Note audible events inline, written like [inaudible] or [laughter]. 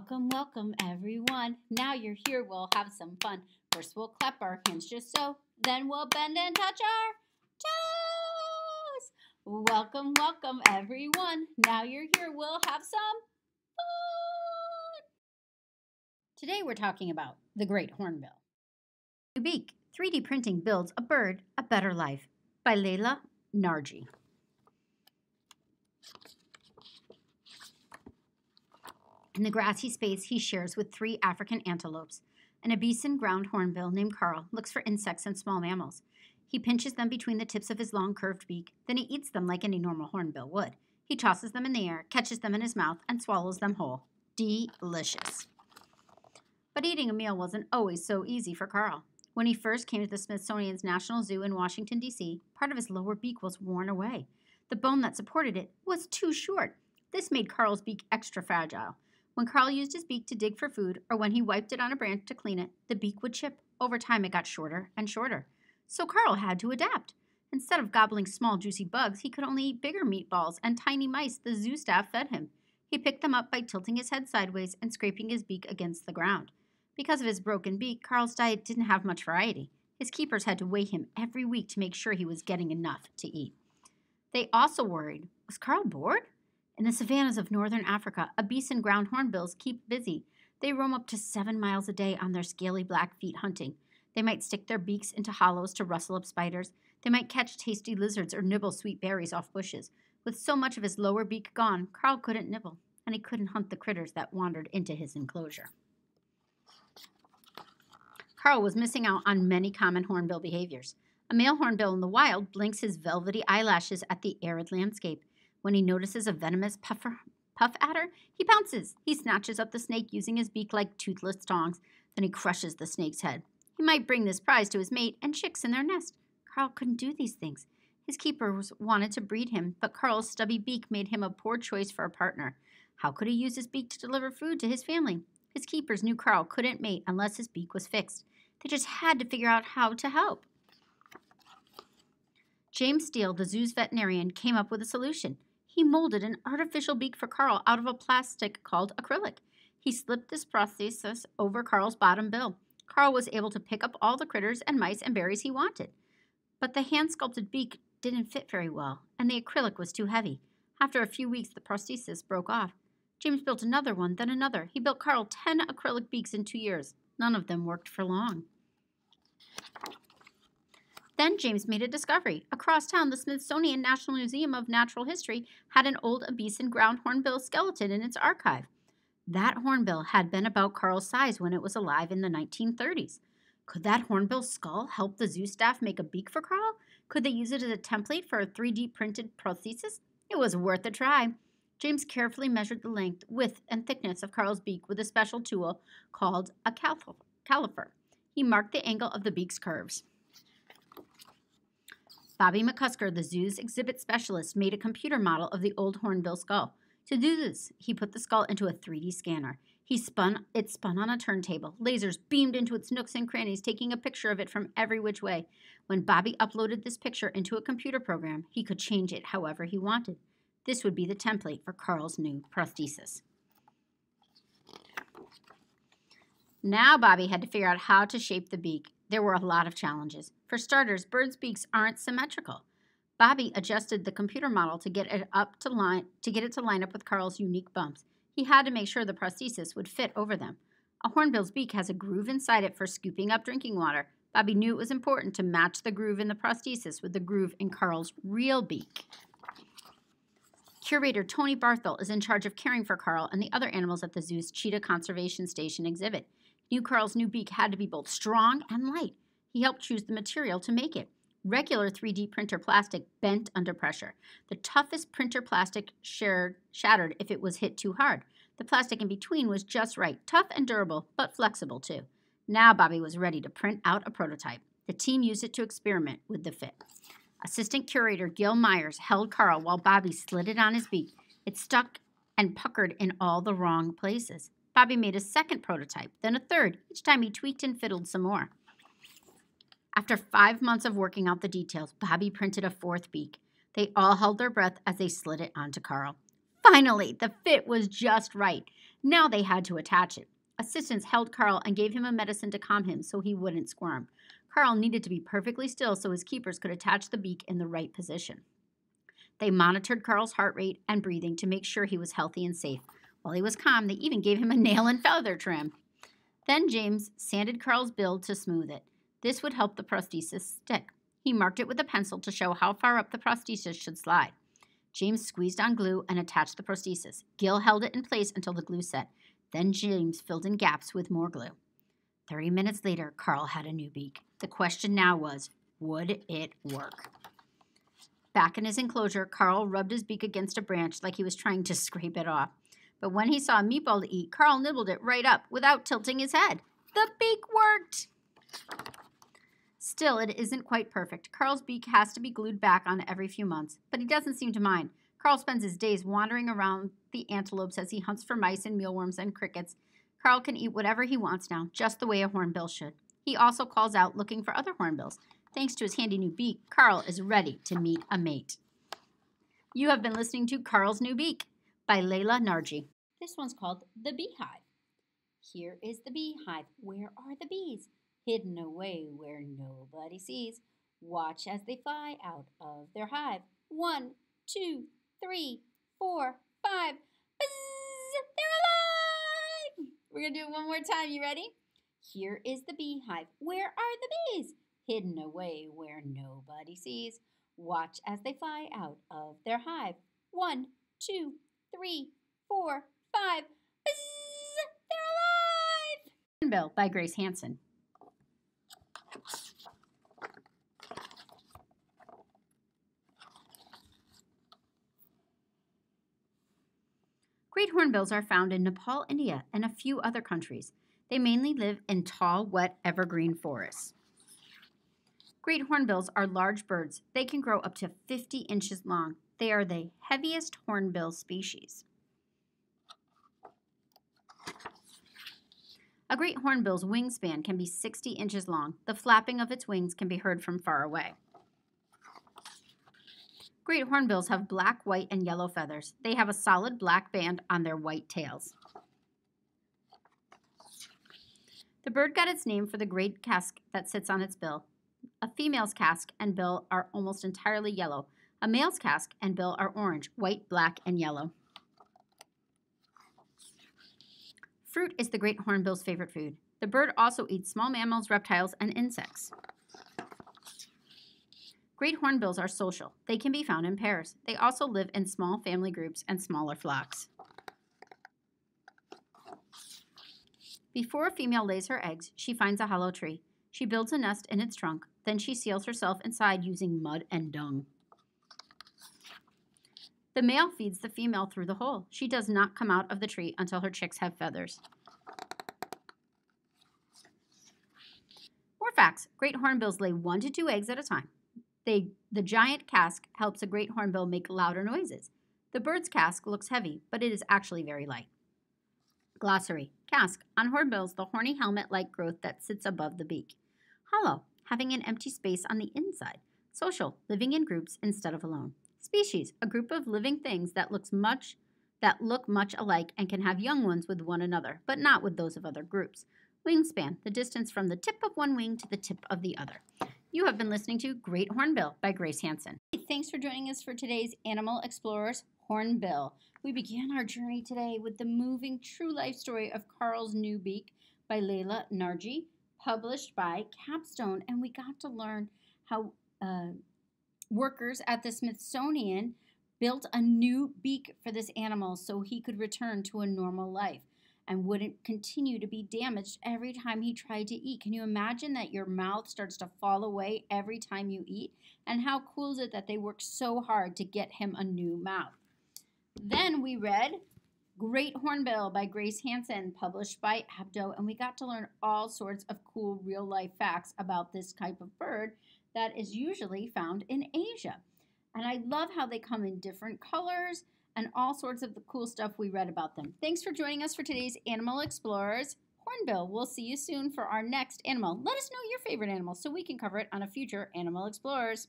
Welcome, welcome, everyone. Now you're here, we'll have some fun. First, we'll clap our hands just so, then we'll bend and touch our toes. Welcome, welcome, everyone. Now you're here, we'll have some fun. Today, we're talking about the great hornbill. Beak 3D printing builds a bird a better life by Lela Nargi. In the grassy space he shares with three African antelopes, an Abyssinian ground hornbill named Karl looks for insects and small mammals. He pinches them between the tips of his long curved beak, then he eats them like any normal hornbill would. He tosses them in the air, catches them in his mouth, and swallows them whole. Delicious. But eating a meal wasn't always so easy for Karl. When he first came to the Smithsonian's National Zoo in Washington, D.C., part of his lower beak was worn away. The bone that supported it was too short. This made Karl's beak extra fragile. When Karl used his beak to dig for food, or when he wiped it on a branch to clean it, the beak would chip. Over time, it got shorter and shorter. So Karl had to adapt. Instead of gobbling small, juicy bugs, he could only eat bigger meatballs and tiny mice the zoo staff fed him. He picked them up by tilting his head sideways and scraping his beak against the ground. Because of his broken beak, Karl's diet didn't have much variety. His keepers had to weigh him every week to make sure he was getting enough to eat. They also worried was Karl bored? In the savannas of northern Africa, Abyssinian ground hornbills keep busy. They roam up to seven miles a day on their scaly black feet hunting. They might stick their beaks into hollows to rustle up spiders. They might catch tasty lizards or nibble sweet berries off bushes. With so much of his lower beak gone, Karl couldn't nibble, and he couldn't hunt the critters that wandered into his enclosure. Karl was missing out on many common hornbill behaviors. A male hornbill in the wild blinks his velvety eyelashes at the arid landscape. When he notices a venomous puffer, puff adder, he pounces. He snatches up the snake using his beak like toothless tongs. Then he crushes the snake's head. He might bring this prize to his mate and chicks in their nest. Karl couldn't do these things. His keepers wanted to breed him, but Karl's stubby beak made him a poor choice for a partner. How could he use his beak to deliver food to his family? His keepers knew Karl couldn't mate unless his beak was fixed. They just had to figure out how to help. James Steele, the zoo's veterinarian, came up with a solution. He molded an artificial beak for Karl out of a plastic called acrylic. He slipped this prosthesis over Karl's bottom bill. Karl was able to pick up all the critters and mice and berries he wanted. But the hand sculpted beak didn't fit very well, and the acrylic was too heavy. After a few weeks, the prosthesis broke off. James built another one, then another. He built Karl 10 acrylic beaks in two years. None of them worked for long. Then James made a discovery. Across town, the Smithsonian National Museum of Natural History had an old Abyssinian ground hornbill skeleton in its archive. That hornbill had been about Karl's size when it was alive in the 1930s. Could that hornbill skull help the zoo staff make a beak for Karl? Could they use it as a template for a 3D printed prosthesis? It was worth a try. James carefully measured the length, width, and thickness of Karl's beak with a special tool called a caliper. He marked the angle of the beak's curves. Bobby McCusker, the zoo's exhibit specialist, made a computer model of the old hornbill skull. To do this, he put the skull into a 3D scanner. He spun it spun on a turntable. Lasers beamed into its nooks and crannies, taking a picture of it from every which way. When Bobby uploaded this picture into a computer program, he could change it however he wanted. This would be the template for Karl's new prosthesis. Now Bobby had to figure out how to shape the beak there were a lot of challenges. For starters, birds' beaks aren't symmetrical. Bobby adjusted the computer model to get it up to line to get it to line up with Karl's unique bumps. He had to make sure the prosthesis would fit over them. A hornbill's beak has a groove inside it for scooping up drinking water. Bobby knew it was important to match the groove in the prosthesis with the groove in Karl's real beak. Curator Tony Barthel is in charge of caring for Karl and the other animals at the zoo's Cheetah Conservation Station exhibit. New Karl's new beak had to be both strong and light. He helped choose the material to make it. Regular 3D printer plastic bent under pressure. The toughest printer plastic shared, shattered if it was hit too hard. The plastic in between was just right, tough and durable, but flexible too. Now Bobby was ready to print out a prototype. The team used it to experiment with the fit. Assistant curator Gil Myers held Karl while Bobby slid it on his beak. It stuck and puckered in all the wrong places. Bobby made a second prototype, then a third. Each time he tweaked and fiddled some more. After five months of working out the details, Bobby printed a fourth beak. They all held their breath as they slid it onto Karl. Finally, the fit was just right. Now they had to attach it. Assistants held Karl and gave him a medicine to calm him so he wouldn't squirm. Karl needed to be perfectly still so his keepers could attach the beak in the right position. They monitored Karl's heart rate and breathing to make sure he was healthy and safe. While he was calm, they even gave him a [laughs] nail and feather trim. Then James sanded Karl's bill to smooth it. This would help the prosthesis stick. He marked it with a pencil to show how far up the prosthesis should slide. James squeezed on glue and attached the prosthesis. Gil held it in place until the glue set. Then James filled in gaps with more glue. Thirty minutes later, Karl had a new beak. The question now was would it work? Back in his enclosure, Karl rubbed his beak against a branch like he was trying to scrape it off. But when he saw a meatball to eat, Karl nibbled it right up without tilting his head. The beak worked! Still, it isn't quite perfect. Karl's beak has to be glued back on every few months, but he doesn't seem to mind. Karl spends his days wandering around the antelopes as he hunts for mice and mealworms and crickets. Karl can eat whatever he wants now, just the way a hornbill should. He also calls out looking for other hornbills. Thanks to his handy new beak, Karl is ready to meet a mate. You have been listening to Karl's New Beak by Lela Nargi. This one's called The Beehive. Here is the beehive. Where are the bees? Hidden away where nobody sees. Watch as they fly out of their hive. One, two, three, four, five. Buzz! They're alive! We're going to do it one more time. You ready? Here is the beehive. Where are the bees? Hidden away where nobody sees. Watch as they fly out of their hive. One, two, three, four, five. Buzz! They're alive! Bill by Grace Hansen. Great hornbills are found in Nepal, India, and a few other countries. They mainly live in tall, wet, evergreen forests. Great hornbills are large birds. They can grow up to 50 inches long. They are the heaviest hornbill species. A great hornbill's wingspan can be 60 inches long. The flapping of its wings can be heard from far away. Great hornbills have black, white, and yellow feathers. They have a solid black band on their white tails. The bird got its name for the great casque that sits on its bill. A female's casque and bill are almost entirely yellow. A male's casque and bill are orange, white, black, and yellow. Fruit is the great hornbill's favorite food. The bird also eats small mammals, reptiles, and insects. Great hornbills are social. They can be found in pairs. They also live in small family groups and smaller flocks. Before a female lays her eggs, she finds a hollow tree. She builds a nest in its trunk. Then she seals herself inside using mud and dung. The male feeds the female through the hole. She does not come out of the tree until her chicks have feathers. More facts. Great hornbills lay one to two eggs at a time. They, the giant casque helps a great hornbill make louder noises. The bird's casque looks heavy, but it is actually very light. Glossary Casque. on hornbills, the horny helmet like growth that sits above the beak. Hollow, having an empty space on the inside. Social, living in groups instead of alone. Species, a group of living things that looks much that look much alike and can have young ones with one another, but not with those of other groups. Wingspan, the distance from the tip of one wing to the tip of the other. You have been listening to Great Hornbill by Grace Hansen. Thanks for joining us for today's Animal Explorers Hornbill. We began our journey today with the moving true life story of Karl's New Beak by Lela Nargi, published by Capstone, and we got to learn how uh, workers at the Smithsonian built a new beak for this animal so he could return to a normal life and wouldn't continue to be damaged every time he tried to eat. Can you imagine that your mouth starts to fall away every time you eat? And how cool is it that they worked so hard to get him a new mouth? Then we read Great Hornbill by Grace Hansen, published by Abdo, and we got to learn all sorts of cool real life facts about this type of bird that is usually found in Asia. And I love how they come in different colors and all sorts of the cool stuff we read about them. Thanks for joining us for today's Animal Explorers Hornbill. We'll see you soon for our next animal. Let us know your favorite animal so we can cover it on a future Animal Explorers.